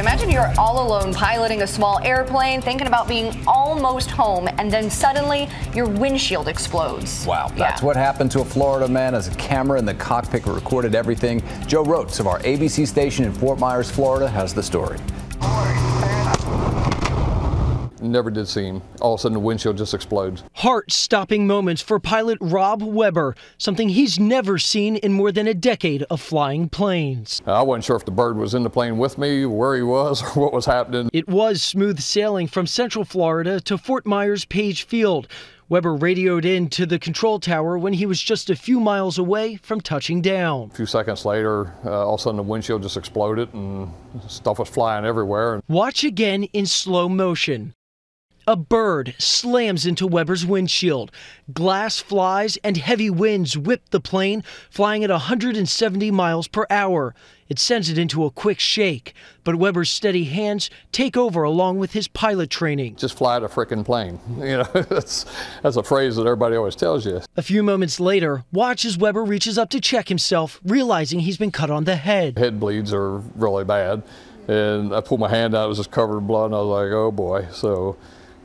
Imagine you're all alone piloting a small airplane, thinking about being almost home, and then suddenly your windshield explodes. Wow, that's yeah. what happened to a Florida man as a camera in the cockpit recorded everything. Joe Roats of our ABC station in Fort Myers, Florida, has the story. Never did see him. All of a sudden, the windshield just explodes. Heart stopping moments for pilot Rob Weber, something he's never seen in more than a decade of flying planes. I wasn't sure if the bird was in the plane with me, where he was, or what was happening. It was smooth sailing from Central Florida to Fort Myers Page Field. Weber radioed in to the control tower when he was just a few miles away from touching down. A few seconds later, uh, all of a sudden the windshield just exploded and stuff was flying everywhere. Watch again in slow motion. A bird slams into Weber's windshield. Glass flies and heavy winds whip the plane, flying at 170 miles per hour. It sends it into a quick shake, but Weber's steady hands take over along with his pilot training. Just fly the frickin' plane. You know, that's, that's a phrase that everybody always tells you. A few moments later, watch as Weber reaches up to check himself, realizing he's been cut on the head. Head bleeds are really bad. And I pulled my hand out, it was just covered in blood, and I was like, oh boy. So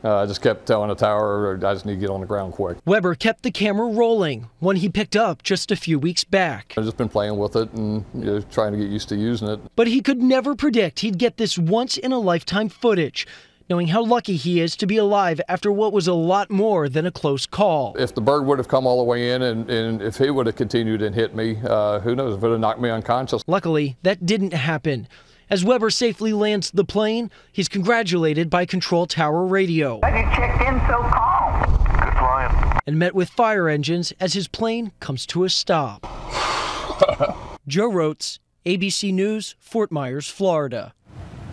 uh, I just kept telling the tower, I just need to get on the ground quick. Weber kept the camera rolling, one he picked up just a few weeks back. I've just been playing with it and you know, trying to get used to using it. But he could never predict he'd get this once in a lifetime footage knowing how lucky he is to be alive after what was a lot more than a close call. If the bird would have come all the way in and, and if he would have continued and hit me, uh, who knows if it would have knocked me unconscious. Luckily, that didn't happen. As Weber safely lands the plane, he's congratulated by Control Tower Radio. I checked in so calm. Good flying. And met with fire engines as his plane comes to a stop. Joe Roats, ABC News, Fort Myers, Florida.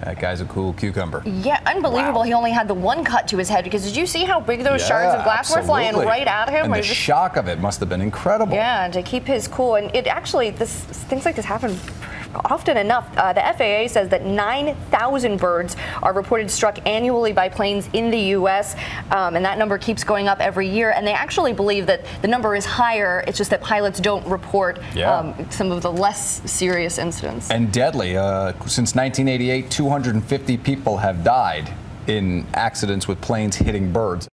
That guy's a cool cucumber. Yeah, unbelievable. Wow. He only had the one cut to his head because did you see how big those yeah, shards of glass absolutely. were flying right at him? And the just... shock of it must have been incredible. Yeah, to keep his cool. And it actually, this things like this happen often enough, uh, the FAA says that 9,000 birds are reported struck annually by planes in the U.S., um, and that number keeps going up every year. And they actually believe that the number is higher. It's just that pilots don't report yeah. um, some of the less serious incidents. And deadly. Uh, since 1988, 250 people have died in accidents with planes hitting birds.